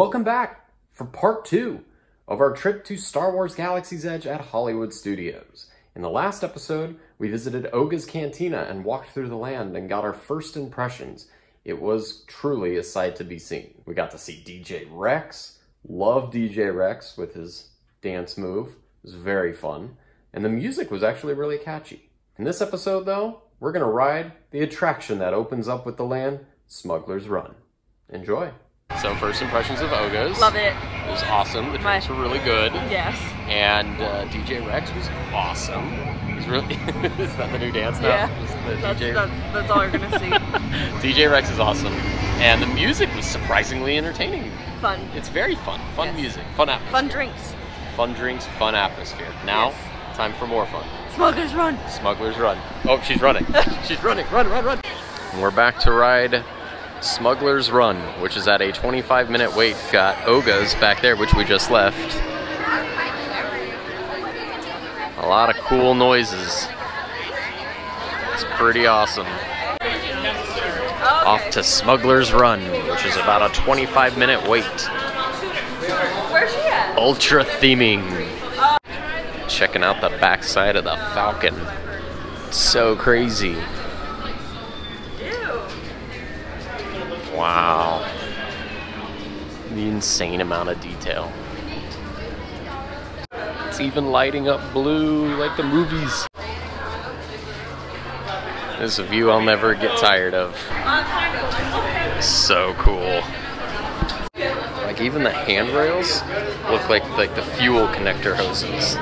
Welcome back for part two of our trip to Star Wars Galaxy's Edge at Hollywood Studios. In the last episode, we visited Oga's Cantina and walked through the land and got our first impressions. It was truly a sight to be seen. We got to see DJ Rex, love DJ Rex with his dance move. It was very fun. And the music was actually really catchy. In this episode, though, we're to ride the attraction that opens up with the land, Smuggler's Run. Enjoy. So first impressions of Oga's. Love it. It was awesome. The My- drinks were really good. Yes. And uh, DJ Rex was awesome. He's really is that the new dance now? Yeah. That's, DJ that's, that's all you're gonna see. DJ Rex is awesome. And the music was surprisingly entertaining. Fun. It's very fun. Fun Yes. music. Fun atmosphere. Fun drinks. Fun drinks, fun atmosphere. Now, Yes. time for more fun. Smugglers run. Smugglers Run. Oh, she's running. she's running. Run, run, run. We're back to ride Smugglers Run, which is at a 25 minute wait. Got Oga's back there, which we just left. A lot of cool noises. It's pretty awesome. Off to Smugglers Run, which is about a 25 minute wait. Where's she at? Ultra theming. Checking out the backside of the Falcon. So crazy. Wow. The insane amount of detail. It's even lighting up blue like the movies. This is a view I'll never get tired of. So cool. Like even the handrails look like like the fuel connector hoses.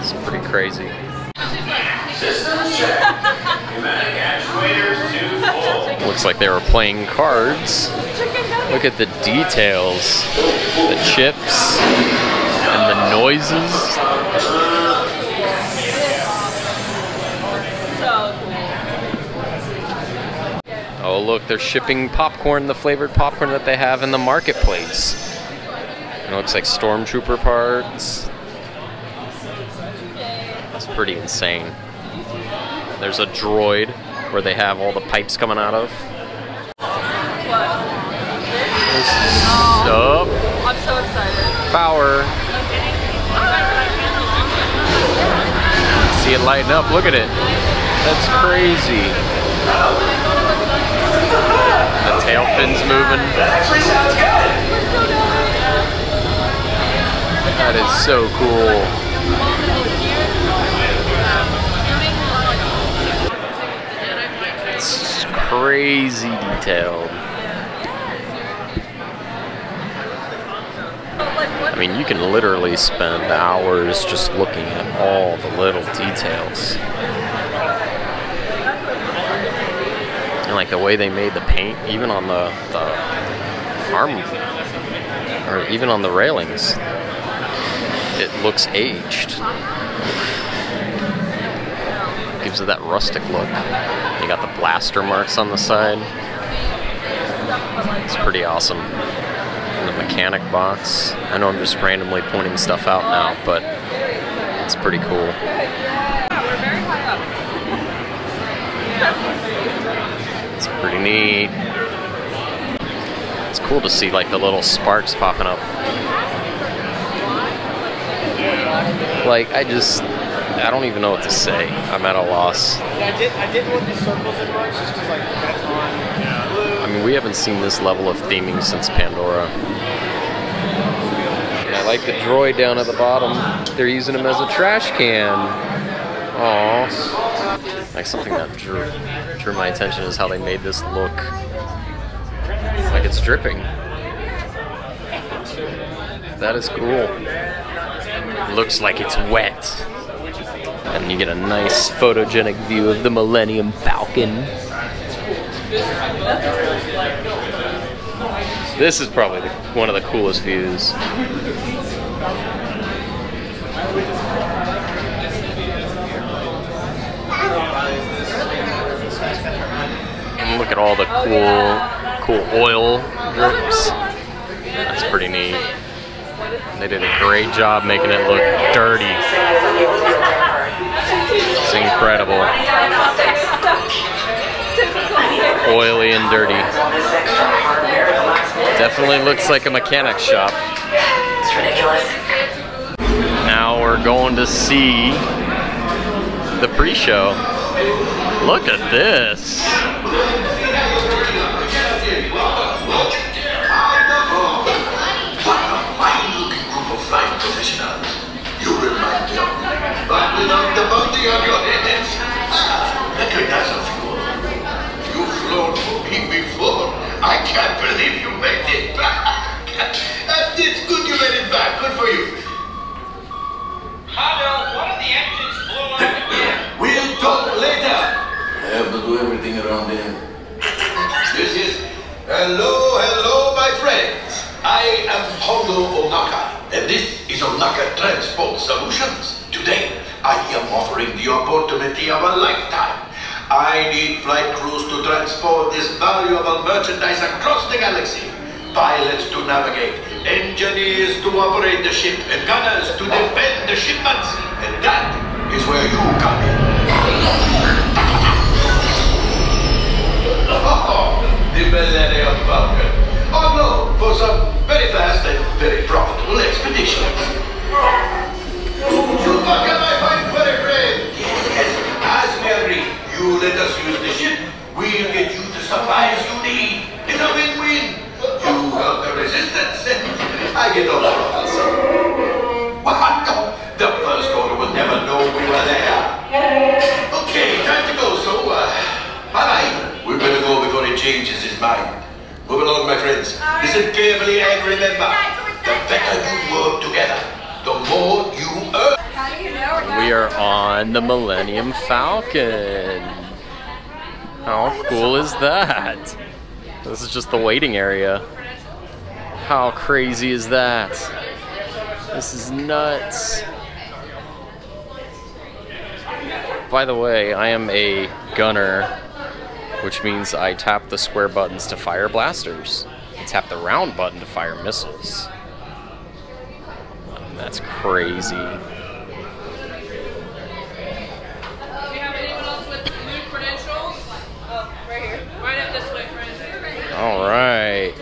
It's pretty crazy. Like they were playing cards. Look at the details. The chips and the noises. Oh, look, they're shipping popcorn, the flavored popcorn that they have in the marketplace. It looks like stormtrooper parts. That's pretty insane. There's a droid where they have all the pipes coming out of. What? Up, I'm so excited. power. See it lighting up. Look at it. That's crazy. The tail fins moving. That is so cool. It's crazy detailed. Mean, you can literally spend hours just looking at all the little details. And like the way they made the paint, even on the, the arm, or even on the railings, it looks aged. Gives it that rustic look. You got the blaster marks on the side. It's pretty awesome. Mechanic box. I know I'm just randomly pointing stuff out now, but it's pretty cool. We're very high up. It's pretty neat. It's cool to see like the little sparks popping up. Like I just I don't even know what to say. I'm at a loss. I did. I didn't want the circles as much, just because like that's on. I mean, we haven't seen this level of theming since Pandora. Like the droid down at the bottom. They're using him as a trash can. Aww. Like something that drew drew my attention is how they made this look like it's dripping. That is cool. Looks like it's wet. And you get a nice photogenic view of the Millennium Falcon. This is probably the, one of the coolest views. And look at all the cool, cool oil drips. That's pretty neat. They did a great job making it look dirty. It's incredible. Oily and dirty. Definitely looks like a mechanic shop. It's ridiculous. Now we're going to see the pre-show. Look at this. fine looking group of flight professionals. You remind me of but without the bounty on your heads. Good you made it back. Good for you. Hondo, one of the engines blew up again. We'll talk later. I have to do everything around him. This is hello, hello, my friends. I am Hondo Ohnaka, and this is Ohnaka Transport Solutions. Today, I am offering the opportunity of a lifetime. I need flight crews to transport this valuable merchandise across the galaxy. Pilots to navigate, engineers to operate the ship, and gunners to defend the shipments. And that is where you come in. Oh, the Millennium Falcon. Oh no, for some very fast and very profitable expeditions. Falcon. How cool is that? This is just the waiting area. How crazy is that? This is nuts. By the way, I am a gunner, which means I tap the square buttons to fire blasters and tap the round button to fire missiles. That's crazy. Do you have anyone else with new credentials? Oh, right here. Right up this way, friend. All right.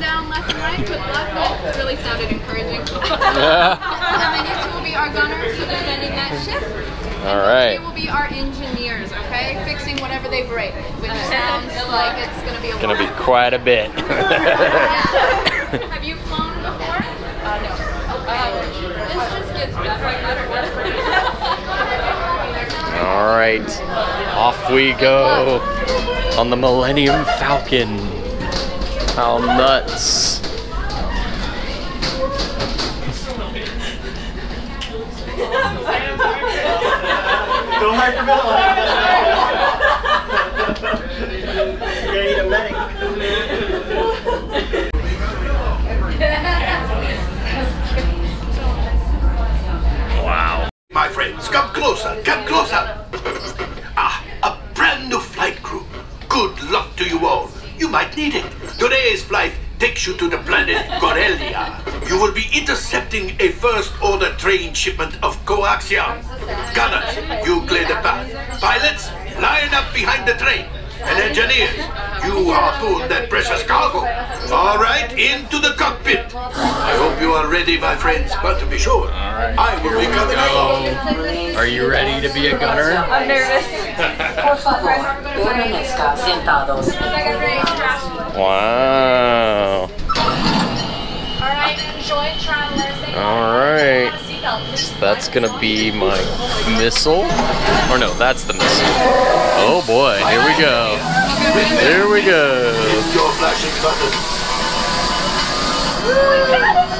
down left and right. Good luck. That really sounded encouraging. and then these will be our gunners who are defending that ship. All right. They will be our engineers, okay? Fixing whatever they break, which sounds like it's going to be a Gonna be quite a bit. Have you flown before? Uh, no. Okay. this just gets better. All right. Off we go on the Millennium Falcon. How nuts. Don't hyperventilate. You're gonna need a medic. Wow. My friends, come closer, come closer. Takes you to the planet Corellia. You will be intercepting a first order train shipment of coaxium. Gunners, you clear the path. Pilots, line up behind the train. And engineers, you harpoon that precious cargo. All right, into the cockpit. I hope you are ready, my friends. But to be sure, I will be coming along. Are you ready to be a gunner? I'm nervous. Por favor, permanezca sentados. Wow. Alright, joint travelers. They All right. have a seatbelt. Please. That's gonna be my missile. Or no, that's the missile. Oh boy, here we go. Here we go. Hit your flashing button.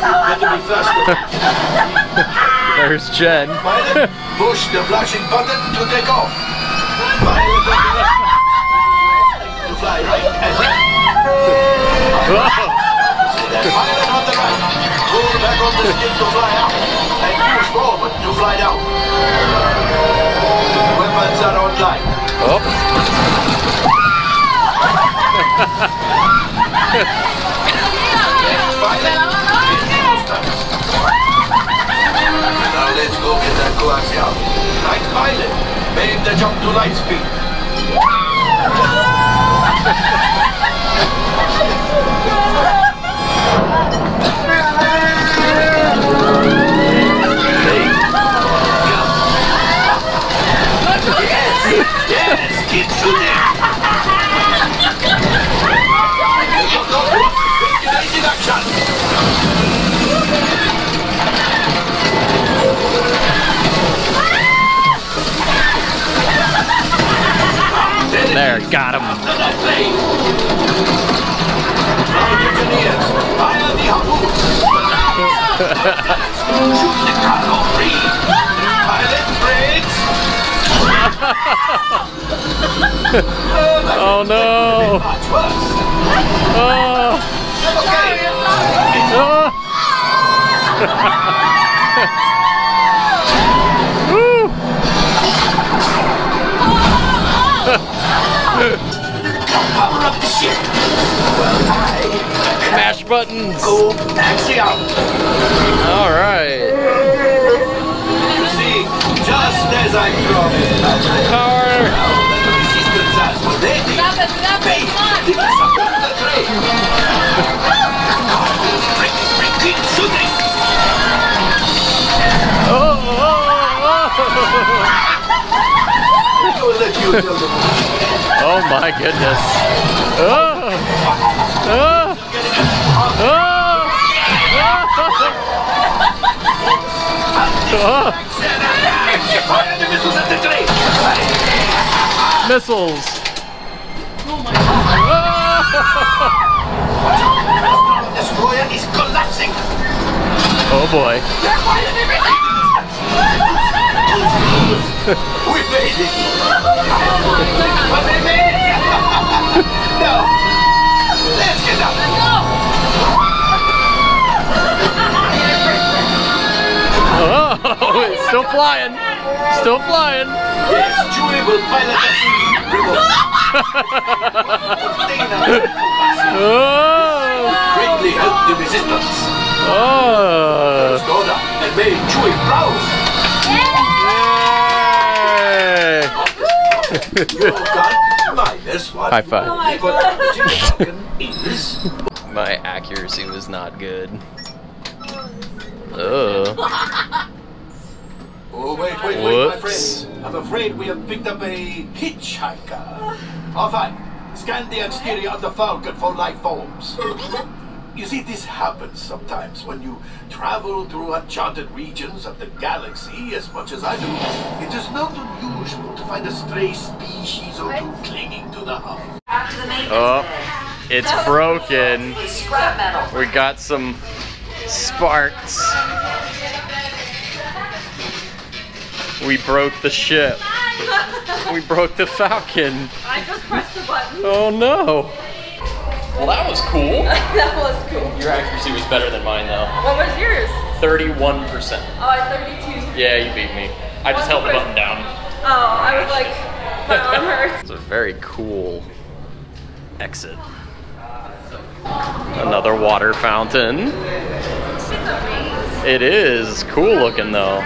Have to be faster. There's Jen. Push the flashing button to take off. Now let's go get that coaxium. Right pilot, make the jump to light speed. Oh no! Oh! Up the ship. Mash buttons. go axiom. All right. You see, just as I promised. It. Oh, oh, oh. oh my goodness. Oh. Oh. Oh. Fire the missiles at the train. Missiles. Destroyer is collapsing. Oh boy. We made it. But they made it. no. Let's get. Oh, it's still flying. Still flying. Yes, Chewie will pilot us in. Oh. Greatly help the resistance. Oh. First and made Chewie proud. Yay. You got minus one. High five. Oh but is My accuracy was not good. Oh. Oh, wait, wait, wait, my Whoops. friend. I'm afraid we have picked up a hitchhiker. All right, scan the exterior of the Falcon for life forms. You see, this happens sometimes when you travel through uncharted regions of the galaxy as much as I do. It is not unusual to find a stray species or two clinging to the hull. After the maintenance Oh, it's broken. We got some sparks. We broke the ship. We broke the Falcon. I just pressed the button. Oh no. Well, that was cool. that was cool. Your accuracy was better than mine, though. What was yours? 31%. Oh, I 32. Yeah, you beat me. I just held the button down. Oh, I was like, my arm hurts. It's a very cool exit. Another water fountain. It is cool looking though.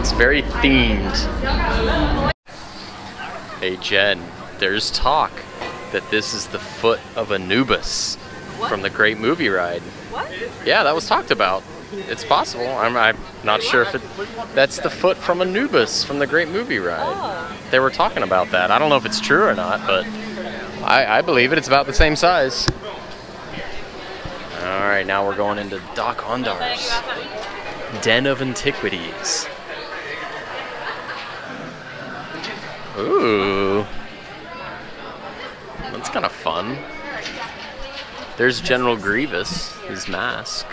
It's very themed. Hey Jen, there's talk that this is the foot of Anubis from the Great Movie Ride. What? Yeah, that was talked about. It's possible. I'm, I'm not sure if it. That's the foot from Anubis from the Great Movie Ride. Ah. They were talking about that. I don't know if it's true or not, but I, I believe it. It's about the same size. All right, now we're going into Doc Ondar's Den of Antiquities. Ooh, that's kind of fun. There's General Grievous, his mask.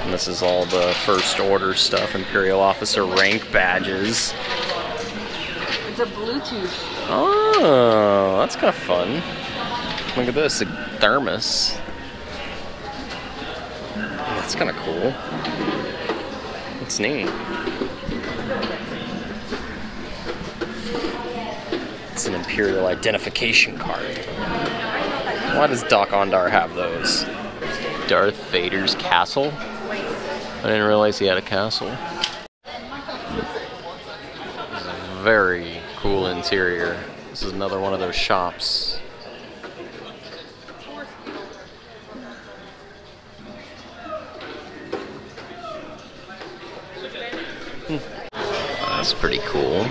And this is all the First Order stuff, Imperial Officer rank badges. It's a Bluetooth. Oh, that's kind of fun. Look at this, a thermos. That's kind of cool. It's neat. It's an Imperial identification card. Why does Doc Ondar have those? Darth Vader's castle? I didn't realize he had a castle. Very cool interior. This is another one of those shops. Hmm. That's pretty cool.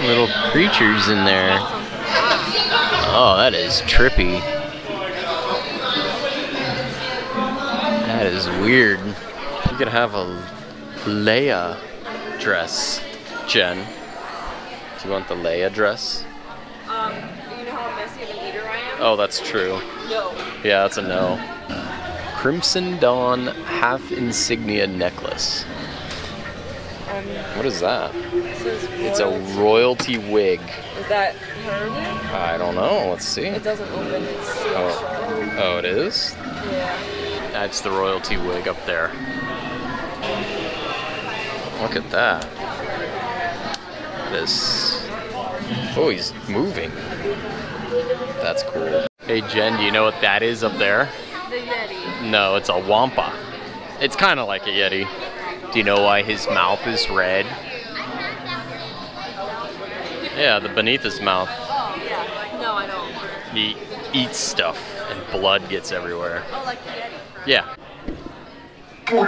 Little creatures in there. Oh, that is trippy. That is weird. You could have a Leia dress, Jen. Do you want the Leia dress? Um, you know how messy of an eater I am? Oh, that's true. No. Yeah, that's a no. Crimson Dawn half insignia necklace. Um, What is that? It's a royalty. wig. Is that her? I don't know. Let's see. It doesn't open. It's Oh, oh it is? Yeah. That's the royalty wig up there. Look at that. This. Oh, he's moving. That's cool. Hey, Jen, do you know what that is up there? The Yeti. No, it's a wampa. It's kind of like a yeti. Do you know why his mouth is red? Yeah, the beneath his mouth. Oh, yeah. No, I don't. He eats stuff and blood gets everywhere. Oh, like the Yeti. Yeah. He's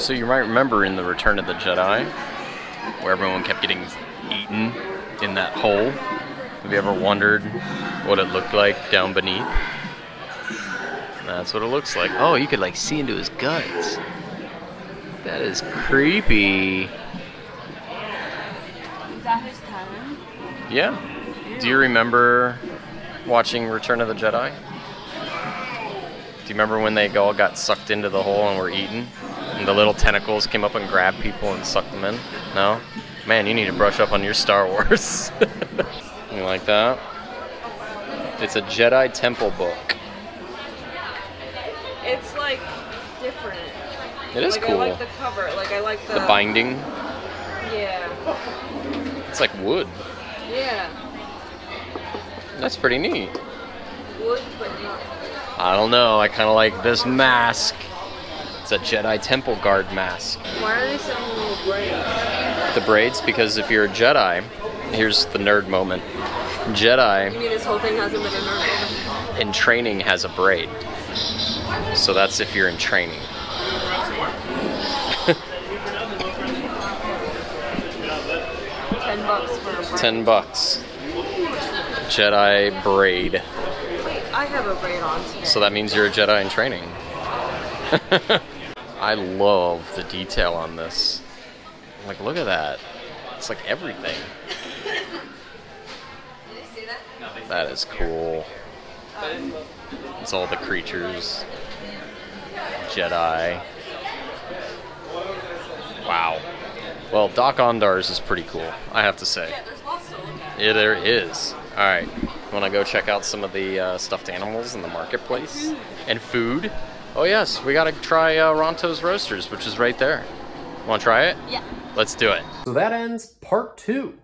So you might remember in the Return of the Jedi, where everyone kept getting eaten in that hole. Have you ever wondered what it looked like down beneath? That's what it looks like. Oh, you could like see into his guts. That is creepy. Is that his tongue? Yeah. Do you remember watching Return of the Jedi? Do you remember when they all got sucked into the hole and were eaten? And the little tentacles came up and grabbed people and sucked them in? No? Man, you need to brush up on your Star Wars. you like that? It's a Jedi Temple book. It's like different. It is like, cool. I like the cover. Like I like the. The binding, Yeah. it's like wood. Yeah. That's pretty neat. Wood, but not. I don't know, I kind of like this mask. It's a Jedi Temple Guard mask. Why are they selling little braids? the braids because if you're a Jedi, here's the nerd moment. You Jedi mean this whole thing hasn't been a nerd in training has a braid. So that's if you're in training. Ten bucks for a braid. 10 bucks. Jedi braid. Wait, I have a braid on today. So that means you're a Jedi in training. I love the detail on this. Like, look at that. It's like everything. that? That is cool. It's all the creatures. Jedi. Wow. Well, Doc Ondar's is pretty cool, I have to say. Yeah, there's lots to look at. Yeah, there is. All right. Want to go check out some of the uh, stuffed animals in the marketplace and food? Oh yes, we got to try uh, Ronto's Roasters, which is right there. Want to try it? Yeah. Let's do it. So that ends part two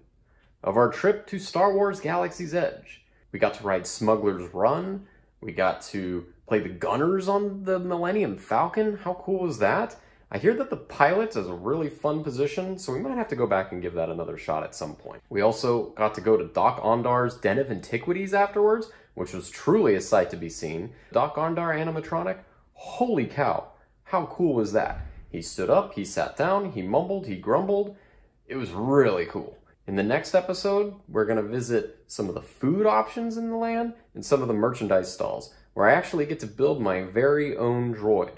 of our trip to Star Wars Galaxy's Edge. We got to ride Smuggler's Run. We got to play the gunners on the Millennium Falcon. How cool was that? I hear that the pilot is a really fun position, so we might have to go back and give that another shot at some point. We also got to go to Doc Ondar's Den of Antiquities afterwards, which was truly a sight to be seen. Doc Ondar animatronic, holy cow, how cool was that? He stood up, he sat down, he mumbled, he grumbled. It was really cool. In the next episode, we're going to visit some of the food options in the land and some of the merchandise stalls, where I actually get to build my very own droid.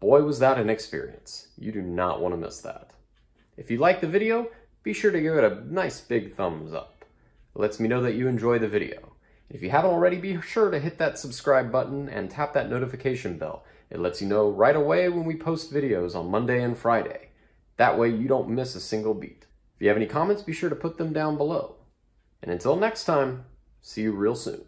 Boy, was that an experience. You do not want to miss that. If you like the video, be sure to give it a nice big thumbs up. It lets me know that you enjoy the video. If you haven't already, be sure to hit that subscribe button and tap that notification bell. It lets you know right away when we post videos on Monday and Friday. That way you don't miss a single beat. If you have any comments, be sure to put them down below. And until next time, see you real soon.